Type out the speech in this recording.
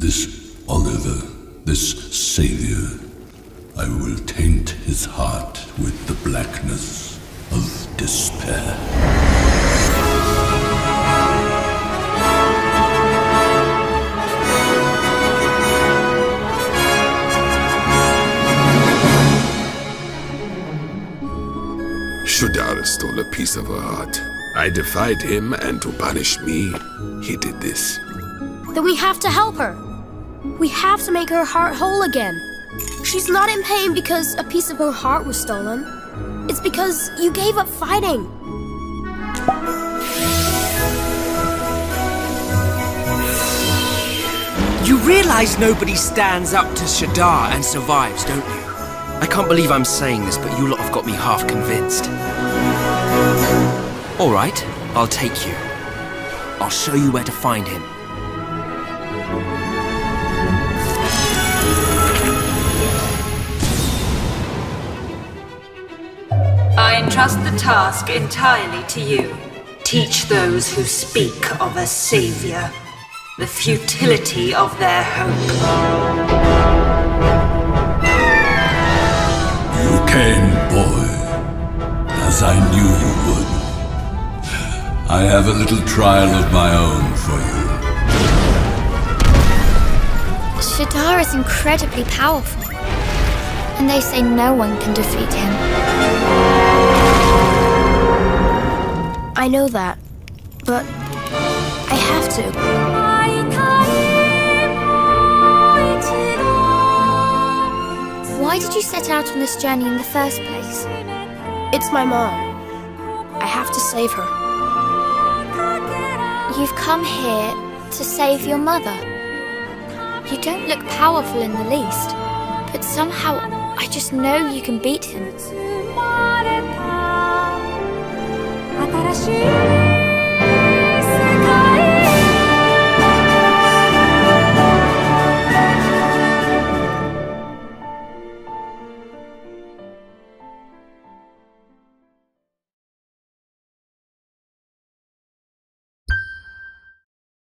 This Oliver, this savior, I will taint his heart with the blackness of despair. Shadar stole a piece of her heart. I defied him, and to punish me, he did this. Then we have to help her. We have to make her heart whole again. She's not in pain because a piece of her heart was stolen. It's because you gave up fighting. You realize nobody stands up to Shadar and survives, don't you? I can't believe I'm saying this, but you lot have got me half convinced. All right, I'll take you. I'll show you where to find him. Entrust the task entirely to you. Teach those who speak of a savior the futility of their hope. You came, boy, as I knew you would. I have a little trial of my own for you. Shadar is incredibly powerful. And they say no one can defeat him. Know that, but I have to. Why did you set out on this journey in the first place? It's my mom. I have to save her. You've come here to save your mother. You don't look powerful in the least, but somehow I just know you can beat him. 新しい